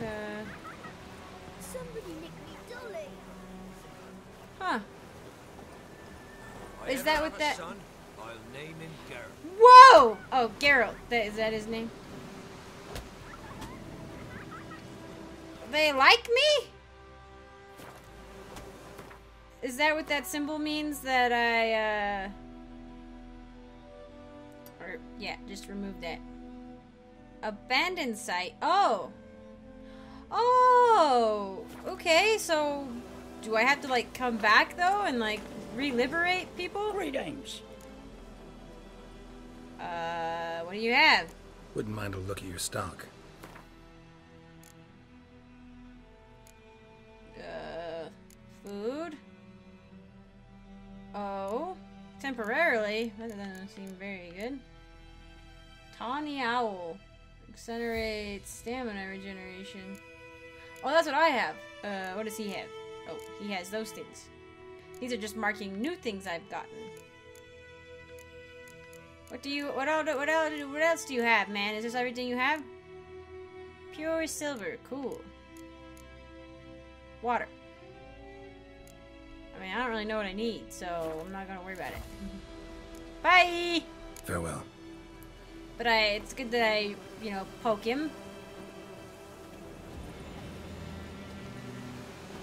uh... Somebody nicked me dolly. Huh. Is that what that- Son, I'll name him Garrett. Whoa! Oh, Geralt. That, is that his name? They like me? Is that what that symbol means? That I, uh... Or, yeah, just remove that. Abandoned site. Oh! Oh! Okay, so... Do I have to, like, come back, though, and, like, re-liberate people? Greetings. Uh, what do you have? Wouldn't mind a look at your stock. Uh, food? Oh, temporarily. That doesn't seem very good. Tawny Owl. Accelerates stamina regeneration. Oh, that's what I have. Uh, what does he have? Oh, he has those things. These are just marking new things I've gotten. What do you, what else, what else, what else do you have, man? Is this everything you have? Pure silver, cool. Water. I mean, I don't really know what I need, so I'm not gonna worry about it. Bye! Farewell. But I, it's good that I, you know, poke him.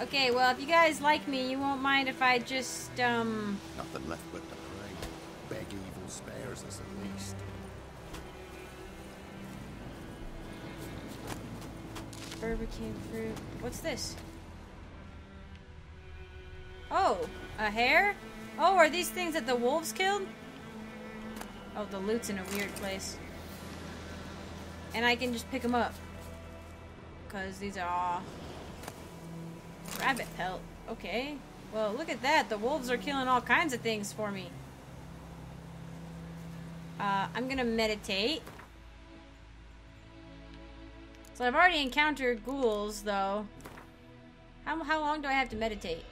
Okay, well, if you guys like me, you won't mind if I just, um... Nothing left but to pray. Beg evil spares us at least. Barbecue fruit. What's this? Oh, a hare? Oh, are these things that the wolves killed? Oh, the loot's in a weird place. And I can just pick them up. Because these are all... Rabbit pelt. Okay. Well, look at that. The wolves are killing all kinds of things for me. Uh, I'm gonna meditate. So I've already encountered ghouls, though. How, how long do I have to meditate?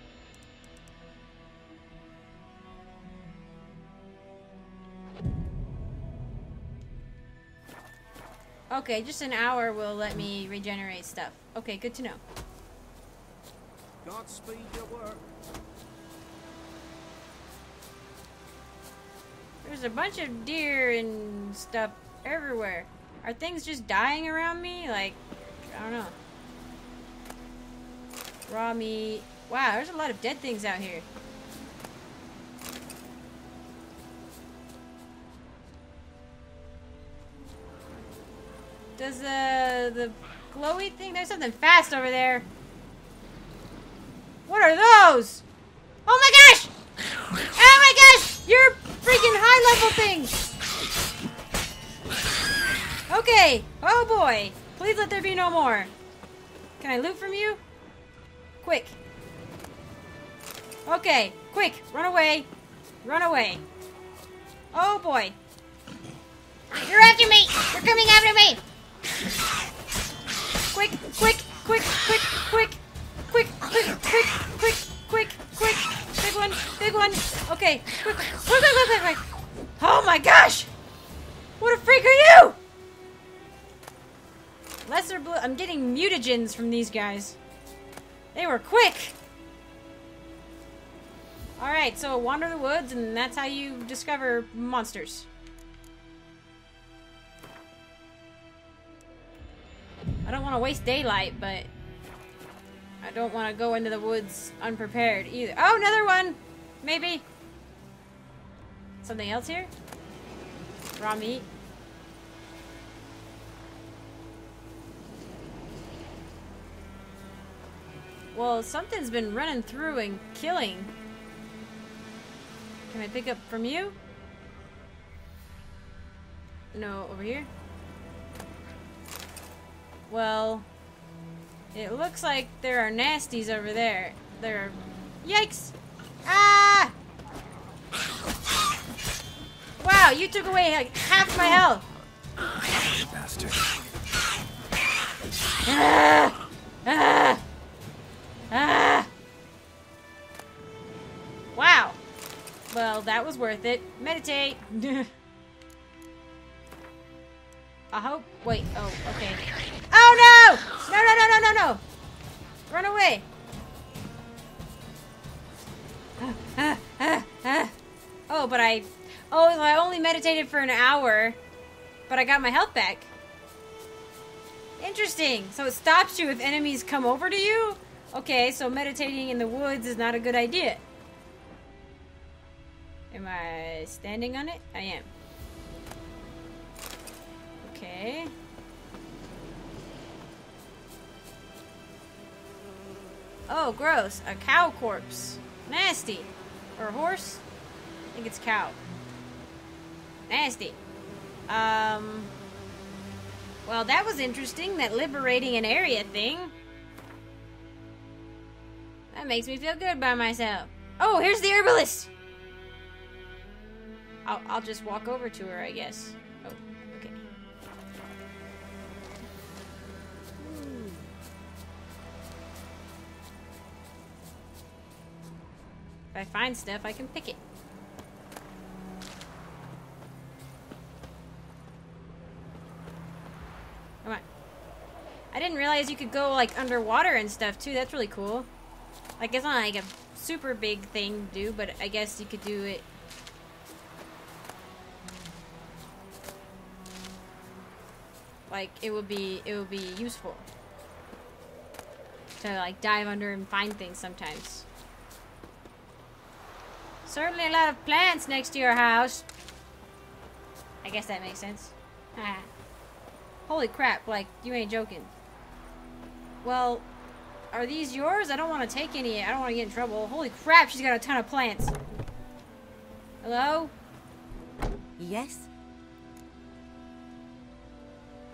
Okay, just an hour will let me regenerate stuff. Okay, good to know. Godspeed your work. There's a bunch of deer and stuff everywhere. Are things just dying around me? Like, I don't know. Raw meat. Wow, there's a lot of dead things out here. Does the the glowy thing? There's something fast over there. What are those? Oh my gosh! Oh my gosh! You're freaking high level things! Okay. Oh boy. Please let there be no more. Can I loot from you? Quick. Okay. Quick. Run away. Run away. Oh boy. You're after me! You're coming after me! Quick, quick, quick, quick, quick, quick, quick, quick, quick, quick, quick. Big one, big one. Okay, quick, quick, quick, quick, quick. Oh my gosh! What a freak are you? Lesser blue. I'm getting mutagens from these guys. They were quick. All right, so wander the woods, and that's how you discover monsters. I don't want to waste daylight, but I don't want to go into the woods unprepared either. Oh, another one! Maybe. Something else here? Raw meat. Well, something's been running through and killing. Can I pick up from you? No, over here? Well, it looks like there are nasties over there. There are... Yikes! Ah! Wow, you took away like half my health! Bastard. Ah! Ah! Ah! Wow. Well, that was worth it. Meditate. I hope. Wait. Oh, okay. Oh No! No, no, no, no, no, no! Run away! Ah, ah, ah. Oh, but I... Oh, I only meditated for an hour, but I got my health back. Interesting. So it stops you if enemies come over to you? Okay, so meditating in the woods is not a good idea. Am I standing on it? I am. Okay. Oh, gross. A cow corpse. Nasty. Or a horse? I think it's cow. Nasty. Um. Well, that was interesting, that liberating an area thing. That makes me feel good by myself. Oh, here's the herbalist! I'll, I'll just walk over to her, I guess. I find stuff, I can pick it. Come on. I didn't realize you could go, like, underwater and stuff, too. That's really cool. Like, it's not, like, a super big thing to do, but I guess you could do it like it would be it would be useful to like dive under and find things sometimes. Certainly a lot of plants next to your house. I guess that makes sense. Holy crap, like you ain't joking. Well, are these yours? I don't want to take any. I don't want to get in trouble. Holy crap, she's got a ton of plants. Hello? Yes?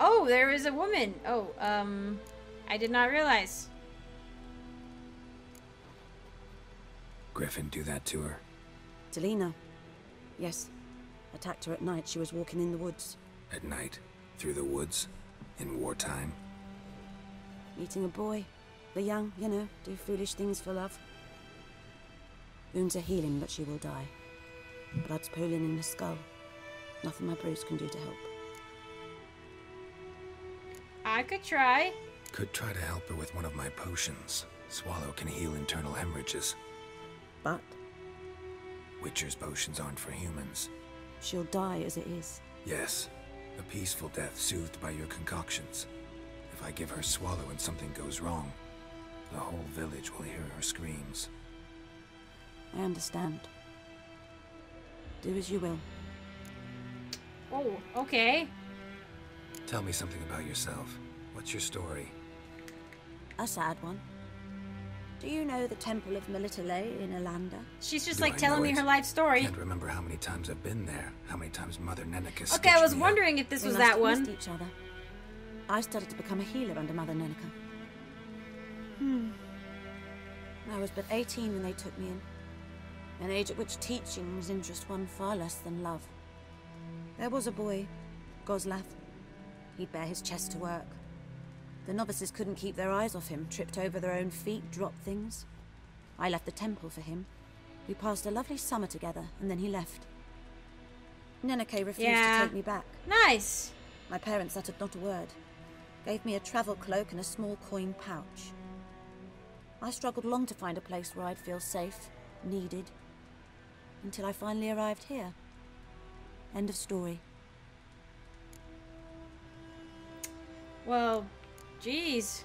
Oh, there is a woman. Oh, um, I did not realize. Griffin do that to her. Delina? Yes. Attacked her at night. She was walking in the woods. At night, through the woods, in wartime. Meeting a boy. The young, you know, do foolish things for love. Wounds are healing, but she will die. Blood's pooling in the skull. Nothing my brews can do to help. I could try. Could try to help her with one of my potions. Swallow can heal internal hemorrhages. But Witcher's potions aren't for humans. she'll die as it is. Yes, a peaceful death soothed by your concoctions. If I give her Swallow and something goes wrong, the whole village will hear her screams. I understand. Do as you will. Oh, okay. Tell me something about yourself. What's your story? A sad one. Do you know the Temple of Melitele in Ellander? She's just Do like I telling me it? her life story. Can't remember how many times I've been there. How many times Mother Nenneke Okay, I was me up. wondering if this We was must that have missed one. each other. I studied to become a healer under Mother Nenneke. Hmm. I was but 18 when they took me in. An age at which teachings interest one far less than love. There was a boy, Goslav. He'd bare his chest to work. The novices couldn't keep their eyes off him, tripped over their own feet, dropped things. I left the temple for him. We passed a lovely summer together, and then he left. Nenneke refused Yeah. to take me back. Nice. My parents uttered not a word. Gave me a travel cloak and a small coin pouch. I struggled long to find a place where I'd feel safe, needed, until I finally arrived here. End of story. Well, jeez.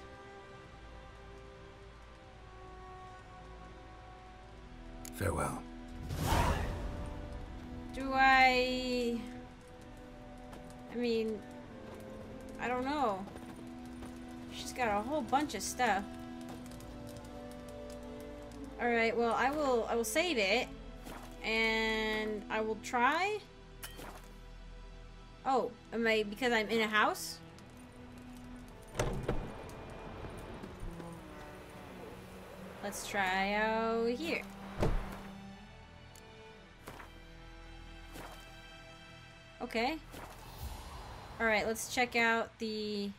Farewell. Do I... I mean... I don't know. She's got a whole bunch of stuff. Alright, well, I will, I will save it. And I will try... Oh, am I, because I'm in a house? Let's try out here. Okay. Alright, let's check out the...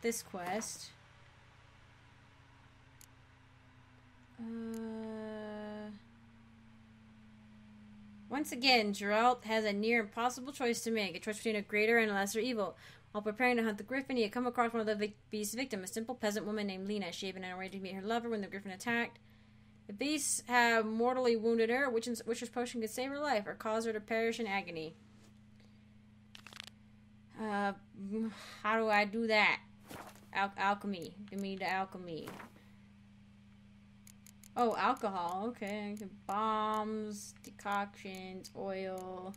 This quest. Uh... Once again, Geralt has a near impossible choice to make. A choice between a greater and a lesser evil. While preparing to hunt the griffin, he had come across one of the beast's victims, a simple peasant woman named Lena. She had been on to meet her lover when the griffin attacked. The beast had mortally wounded her. which witch's potion could save her life or cause her to perish in agony. Uh, how do I do that? Al- alchemy. Give me the alchemy. Oh, alcohol. Okay. Bombs, decoctions, oil.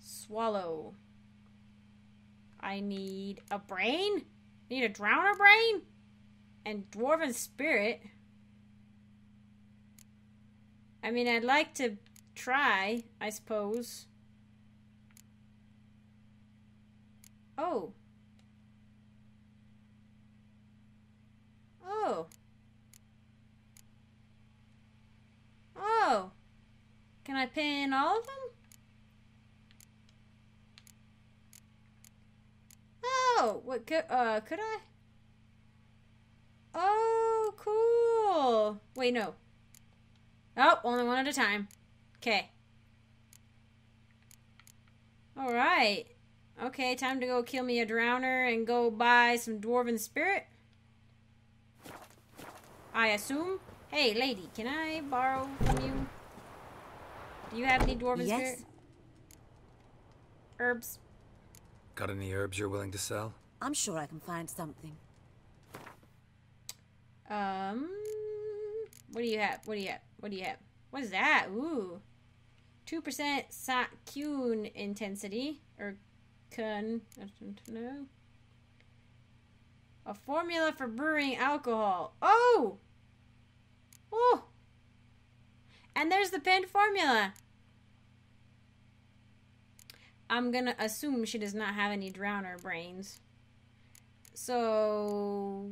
Swallow. I need a brain? I need a drowner brain? And dwarven spirit. I mean, I'd like to try, I suppose. Oh. Oh. Oh. Can I pin all of them? Oh, what could uh could I? Oh, cool. Wait, no. Oh, only one at a time. Okay. All right. Okay, time to go kill me a drowner and go buy some dwarven spirit. I assume. Hey, lady, can I borrow from you? Do you have any dwarven Yes. spirit? Herbs. Got any herbs you're willing to sell? I'm sure I can find something. Um, what do you have? What do you have? What do you have? What is that? Ooh, two percent Quen intensity or Kun. I don't know. A formula for brewing alcohol. Oh, oh, and there's the pinned formula. I'm gonna assume she does not have any drowner brains. So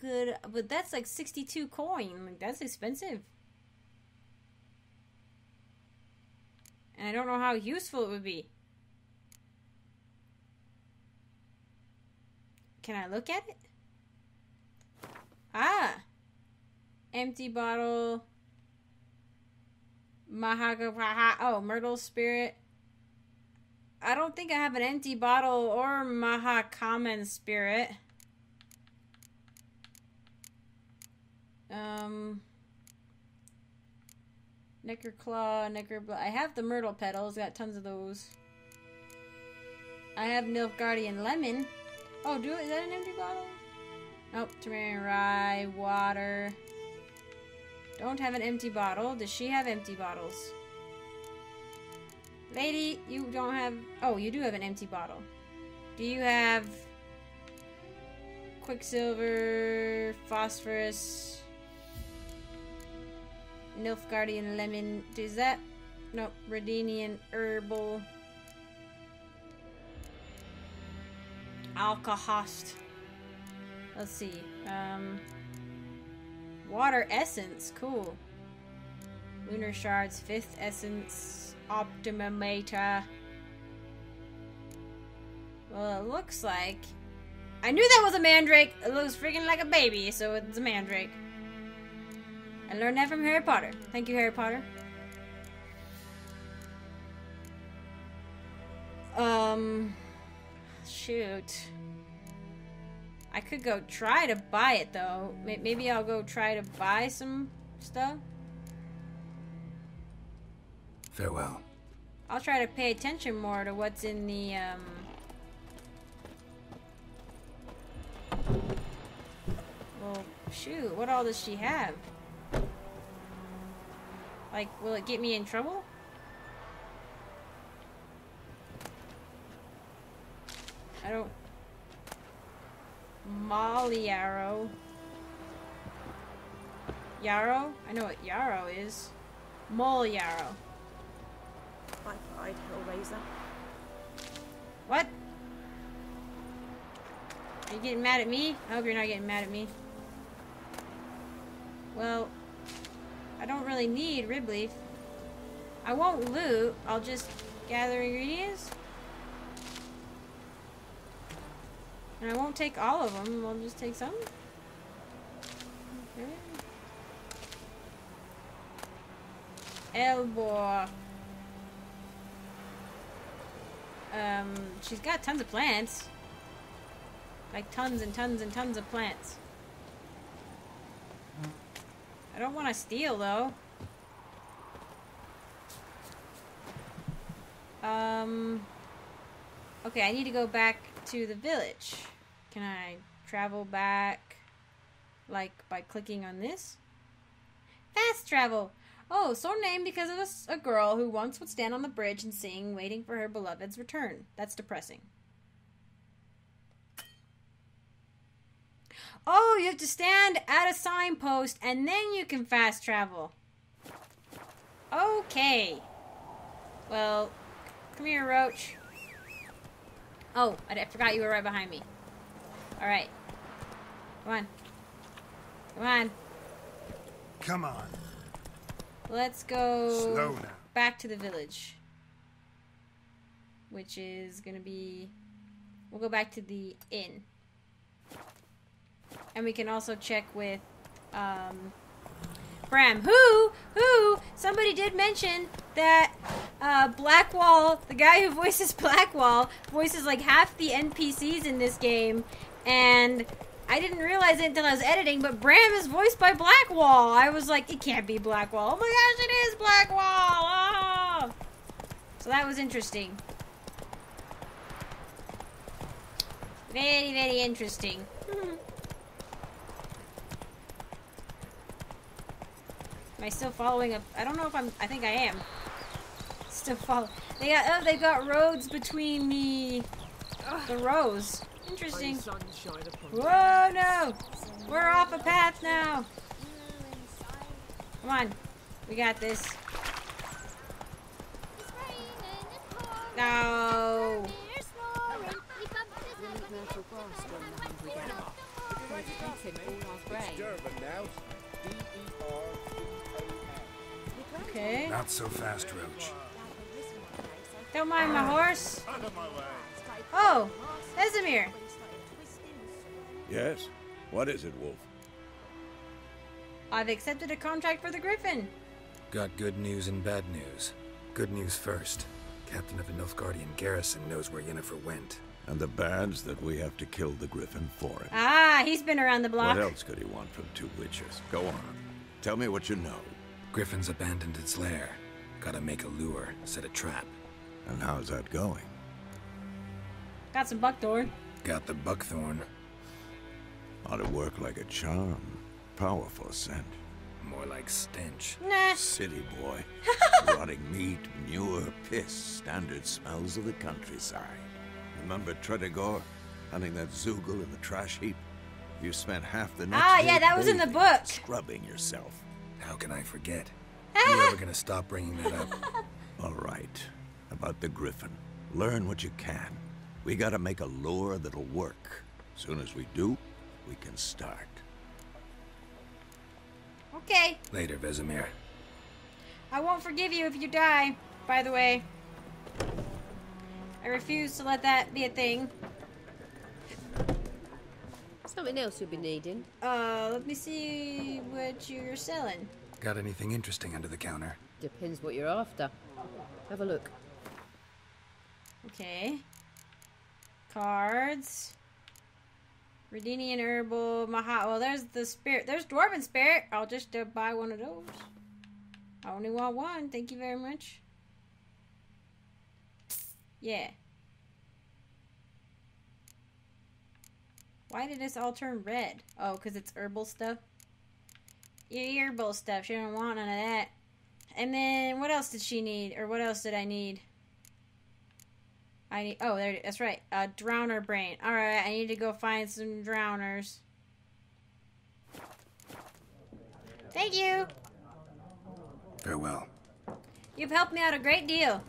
good, but that's like 62 coin. Like that's expensive. And I don't know how useful it would be. Can I look at it? Ah. Empty bottle. Mahagapaha. Oh, Myrtle Spirit. I don't think I have an empty bottle or Maha Common Spirit. Um, Nekker Claw, Nekker Bl- I have the Myrtle Petals, got tons of those. I have Nilfgaardian Lemon. Oh, do is that an empty bottle? Nope, Temerian Rye, water. Don't have an empty bottle. Does she have empty bottles? Lady, you don't have. Oh, you do have an empty bottle. Do you have Quicksilver, Phosphorus, Nilfgaardian Lemon? Does that? Nope. Redanian Herbal. Alkahest. Let's see. Um, water Essence. Cool. Lunar Shards, Fifth Essence. Optima Mater. Well, it looks like. I knew that was a mandrake. It looks freaking like a baby, so it's a mandrake. I learned that from Harry Potter. Thank you, Harry Potter. Um. Shoot. I could go try to buy it, though. Maybe I'll go try to buy some stuff. Farewell. I'll try to pay attention more to what's in the um Well, shoot, what all does she have? Like, will it get me in trouble? I don't Molly Yarrow. Yarrow? I know what Yarrow is. Mole Yarrow. Hellraiser. What? Are you getting mad at me? I hope you're not getting mad at me. Well, I don't really need rib leaf. I won't loot. I'll just gather ingredients. And I won't take all of them. I'll just take some. Okay. Elbow. Um, she's got tons of plants. Like tons and tons and tons of plants. I don't want to steal though. Um. Okay, I need to go back to the village. Can I travel back, like by clicking on this? Fast travel. Oh, so named because of a girl who once would stand on the bridge and sing, waiting for her beloved's return. That's depressing. Oh, you have to stand at a signpost and then you can fast travel. Okay. Well, come here, Roach. Oh, I, forgot you were right behind me. All right. Come on. Come on. Come on. Let's go back to the village. Which is gonna be. We'll go back to the inn. And we can also check with. Um, Bram. Who? Who? Somebody did mention that uh, Blackwall, the guy who voices Blackwall, voices like half the NPCs in this game. And I didn't realize it until I was editing, but Bram is voiced by Blackwall. I was like, it can't be Blackwall. Oh my gosh, it is Blackwall! Oh! So that was interesting. Very, very interesting. Am I still following up? I don't know if I'm. I think I am. Still follow. They got. Oh, they got roads between the the rows. Interesting. Whoa, no! We're off a path now. Come on, we got this. It's raining, it's pouring, No. they're snoring. We bumped his head when he hit the bed and went It's Durban now. D-E-R-B-O-N. Okay. Not so fast, Roach. Don't mind my horse. Out of my way. Oh, Vesemir. Yes? What is it, Wolf? I've accepted a contract for the Griffin. Got good news and bad news. Good news first. Captain of the Nilfgaardian garrison knows where Yennefer went. And the bad's that we have to kill the Griffin for him. Ah, he's been around the block. What else could he want from two witches? Go on. Tell me what you know. Griffin's abandoned its lair. Gotta make a lure, set a trap. And how's that going? Got some buckthorn. Got the buckthorn. Ought to work like a charm. Powerful scent. More like stench. Nah. City boy. Rotting meat, manure, piss. Standard smells of the countryside. Remember Tretogor? Hunting that zeugl in the trash heap? You spent half the night. Ah, yeah, that was in the book. Scrubbing yourself. How can I forget? you ever gonna stop bringing that up? All right. About the Griffin. Learn what you can. We gotta make a lure that'll work. Soon as we do, we can start. Okay. Later, Vesemir. I won't forgive you if you die, by the way. I refuse to let that be a thing. Something else you'll be needing. Uh, let me see what you're selling. Got anything interesting under the counter? Depends what you're after. Have a look. Okay. Cards. Redanian herbal, Maha. Well, there's the spirit. There's dwarven spirit. I'll just uh, buy one of those. I only want one. Thank you very much. Yeah. Why did this all turn red? Oh, because it's herbal stuff. Herbal stuff. She don't want none of that. And then what else did she need? Or what else did I need? I need. Oh, there. That's right. Uh, drowner brain. All right. I need to go find some drowners. Thank you. Farewell. You've helped me out a great deal.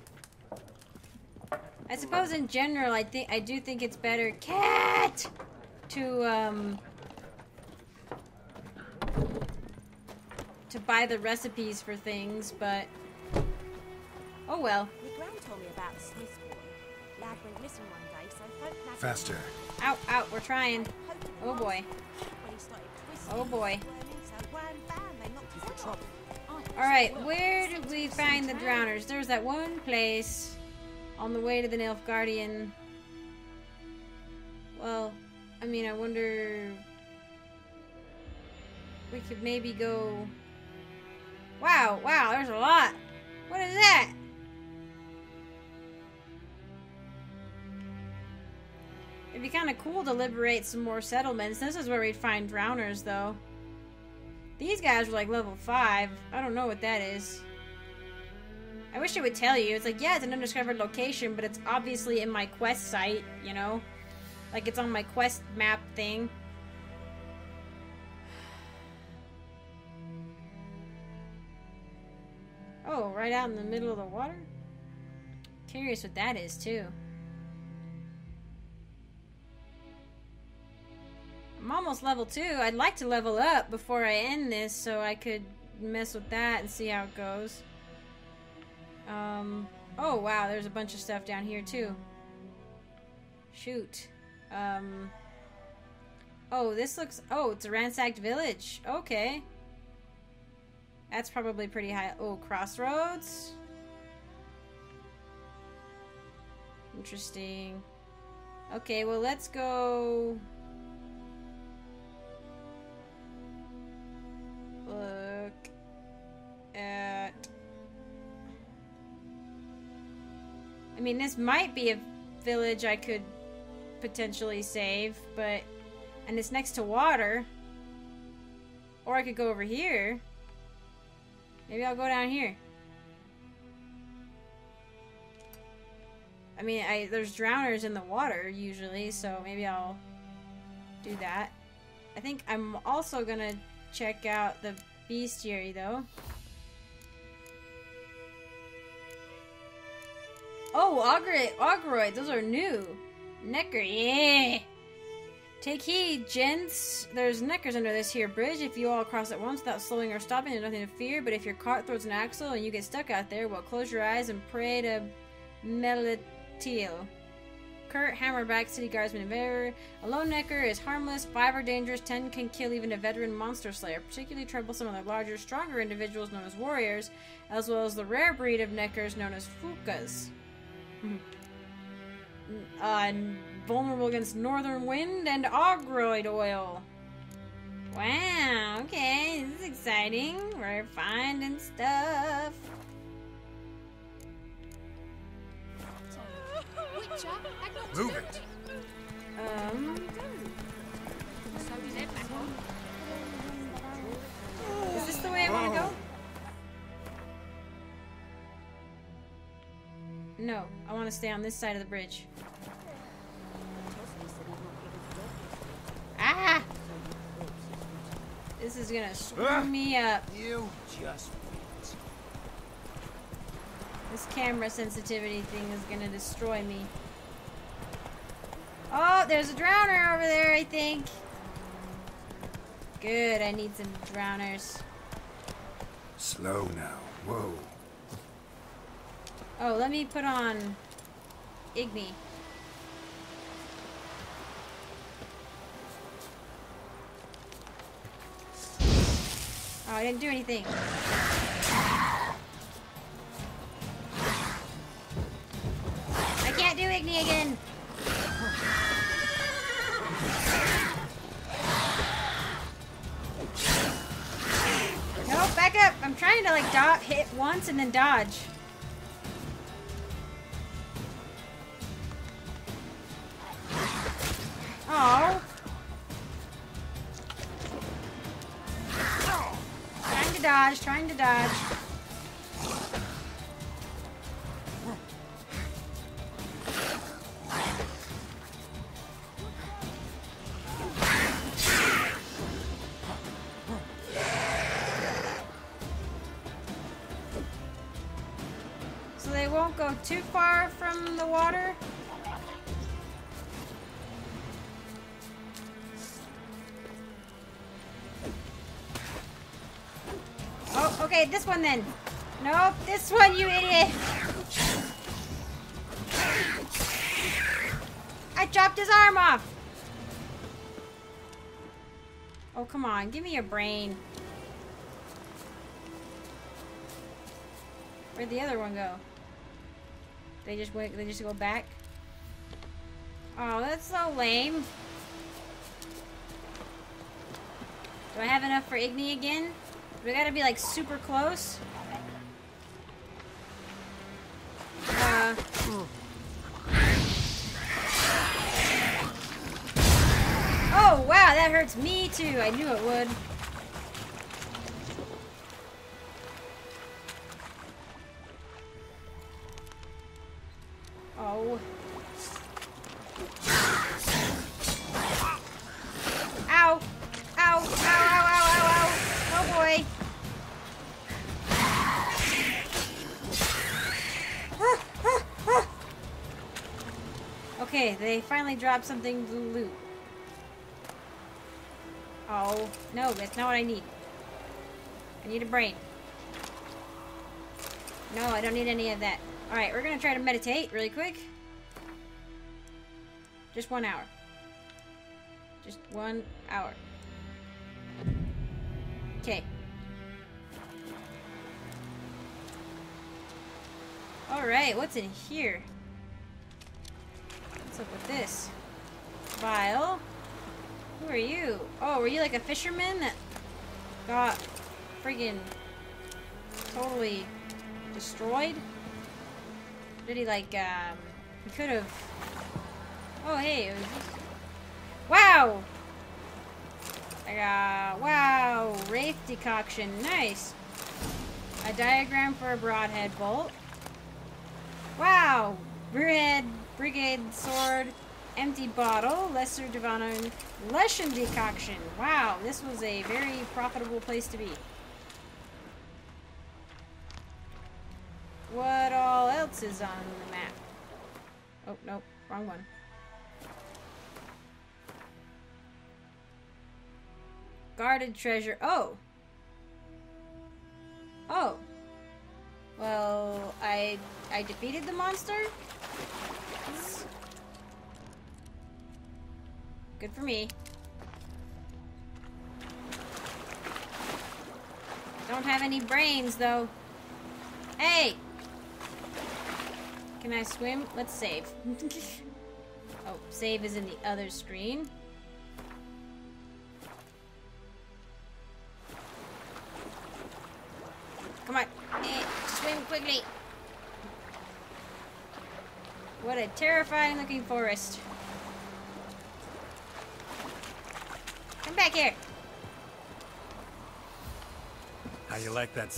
I suppose in general, I think I do think it's better, cat, to um to buy the recipes for things, but oh well. Faster. Out, out. We're trying. him, hoping it Oh boy. When he started twisting, Oh boy. squirming, so wham bam, they knocked his head off. I All right, where did we find the drowners? There was that one place on the way to the Nilfgaardian. Well, I mean, I wonder... We could maybe go... Wow, wow, there's a lot. What is that? It'd be kind of cool to liberate some more settlements. This is where we'd find drowners, though. These guys were like level 5. I don't know what that is. I wish it would tell you. It's like, yeah, it's an undiscovered location, but it's obviously in my quest site, you know? Like, it's on my quest map thing. Oh, right out in the middle of the water? Curious what that is, too. I'm almost level 2. I'd like to level up before I end this so I could mess with that and see how it goes. Um, oh wow, there's a bunch of stuff down here too. Shoot. Um, oh, this looks, oh, it's a ransacked village. Okay. That's probably pretty high. Oh, crossroads. Interesting. Okay, well, let's go... Look at... I mean, this might be a village I could potentially save, but... And it's next to water. Or I could go over here. Maybe I'll go down here. I mean, I there's drowners in the water usually, so maybe I'll do that. I think I'm also gonna check out the bestiary though. Oh, Ogroid, Ogroid, those are new. Nekker, yeah. Take heed, gents. There's nekkers under this here bridge. If you all cross at once without slowing or stopping, there's nothing to fear. But if your cart throws an axle and you get stuck out there, well, close your eyes and pray to Melitele. Kurt, Hammerback, City Guardsman, Veteran. A lone nekker is harmless, five are dangerous, ten can kill even a veteran monster slayer. Particularly troublesome are the larger, stronger individuals known as warriors, as well as the rare breed of nekkers known as fukas. uh, vulnerable against northern wind and ogroid oil. Wow, okay, this is exciting. We're finding stuff. Move it. Um, is this the way I want to go? No, I want to stay on this side of the bridge. Ah! This is gonna screw me up. You just wait. This camera sensitivity thing is gonna destroy me. Oh, there's a drowner over there, I think. Good, I need some drowners. Slow now. Whoa. Oh, let me put on Igni. Oh, I didn't do anything. I can't do Igni again. Back up. I'm trying to like do hit once and then dodge. Oh. Trying to dodge, trying to dodge. Too far from the water? Oh, okay, this one then. Nope, this one, you idiot. I chopped his arm off. Oh, come on, give me your brain. Where'd the other one go? They just went. They just go back. Oh, that's so lame. Do I have enough for Igni again? Do we gotta be like super close? Uh. Oh wow, that hurts me too. I knew it would. Dropped something to loot. Oh, no, that's not what I need. I need a brain. No, I don't need any of that. Alright, we're gonna try to meditate really quick. Just one hour. Just one hour. Okay. Alright, what's in here? What's up with this? Vial. Who are you? Oh, were you like a fisherman that got friggin' totally destroyed? Did he like, um, he could have... Oh, hey, just... Wow! I got, wow, Wraith decoction, nice. A diagram for a broadhead bolt. Wow, brigade, brigade sword, empty bottle, lesser divine, leshen decoction. Wow, this was a very profitable place to be. What all else is on the map? Oh, nope, wrong one. Guarded treasure. Oh. Oh. Well, I I defeated the monster. Good for me. Don't have any brains though. Hey! Can I swim? Let's save. oh, save is in the other screen. Come on. Swim quickly. What a terrifying looking forest. Back here. How you like that?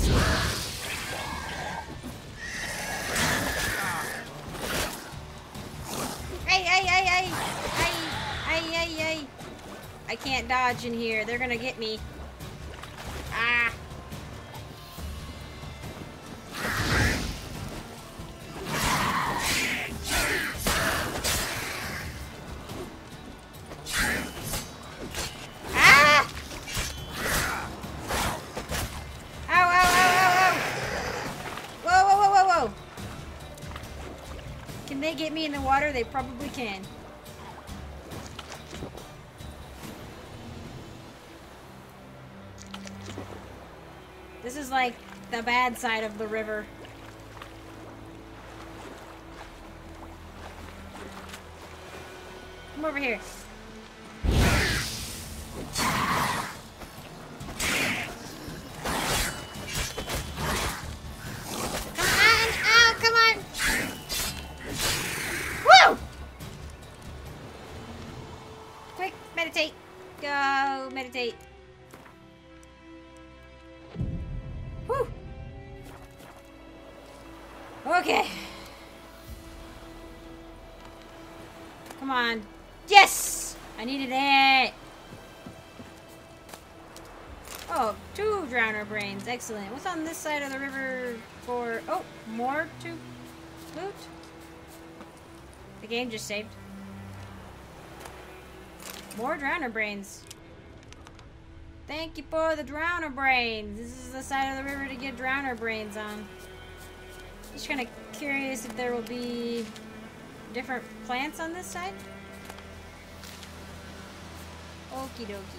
Hey, hey, hey, hey! Hey, hey, hey, hey! I can't dodge in here. They're gonna get me. Ah! They probably can. This is like the bad side of the river. Come over here. Go, meditate. Whew. Okay. Come on. Yes! I needed it. Oh, two drowner brains. Excellent. What's on this side of the river for... Oh, more to loot? The game just saved. More drowner brains. Thank you for the drowner brains. This is the side of the river to get drowner brains on. Just kind of curious if there will be different plants on this side. Okie dokie.